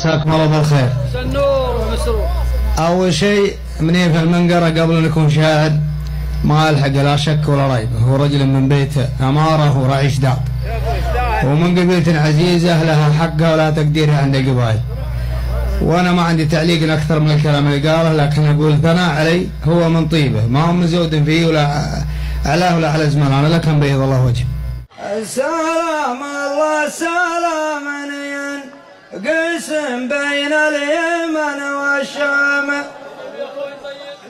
مساكم الله بالخير. سنور ومسرور أول شيء منين في المنقره قبل أن يكون شاهد ما ألحق لا شك ولا ريب. هو رجل من بيت أمارة ورعيش داب ومن قبيلة عزيزة لها حقها ولا تقديرها عند القبائل وأنا ما عندي تعليق أكثر من الكلام اللي قاله لكن أقول ثناء علي هو من طيبه. ما هو مزود فيه ولا اعلاه ولا على زمان أنا لكن بيض الله وجهه. سلام الله سلام قسم بين اليمن والشام.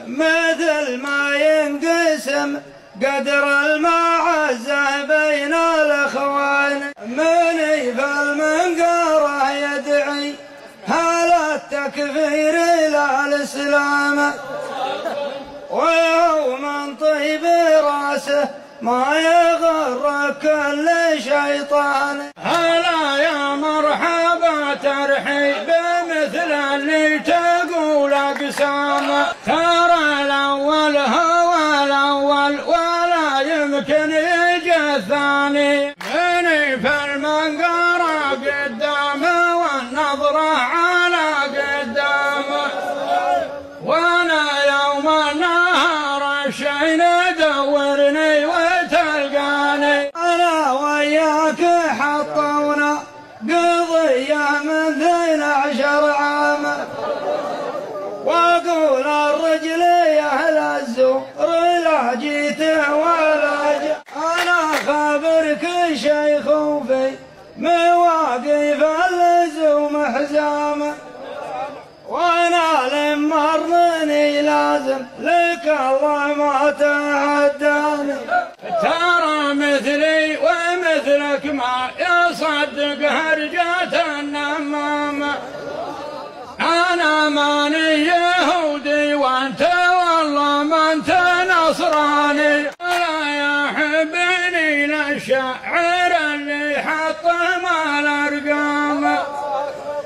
مثل ما ينقسم قدر المعزة بين الأخوان. من في المنقرة يدعي هل التكفير إلى الإسلام؟ وهو من طيب رأسه ما يغر كل شيطان هلا يا مرحبا ترحيب مثل اللي تقول أقسام. ترى الأول هو الأول ولا يمكن يجي الثاني. من في المنقرة قدامه والنظرة على قدامه وأنا يوم النهار الشين دورني شيخ في مواقف اللزوم حزامه وأنا لما ارضني لازم لك الله ما تهداني ترى مثلي ومثلك ما يصدق هرجة النمامة أنا ماني يهودي وأنت والله ما أنت نصراني. لا يحبني للشاعر اللي حط مال ارقامه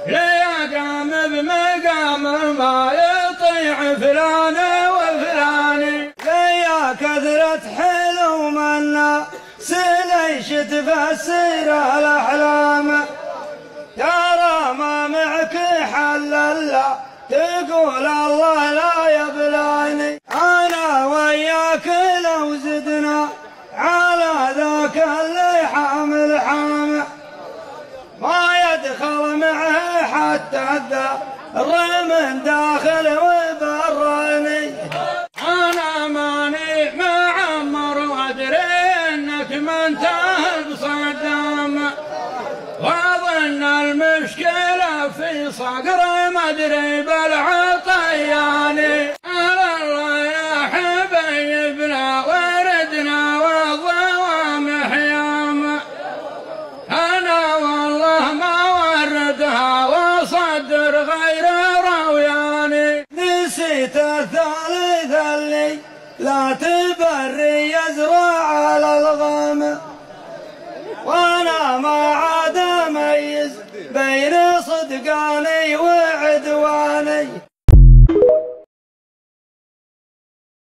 ليقام بمقام ما يطيع فلان وفلان. ليا كثرة حلم الناس ليش تفسر الأحلام. ترى ما معك حل الله تقول الله لا معه حتى الذر من داخل وبراني أنا ماني معمر وأدري إنك ما انتهى بصدام. وأظن المشكلة في صقر ما أدري بالعطياني نسيت الثالث اللي لا تبري يزرع على الغام وأنا ما عاد اميز بين صدقاني و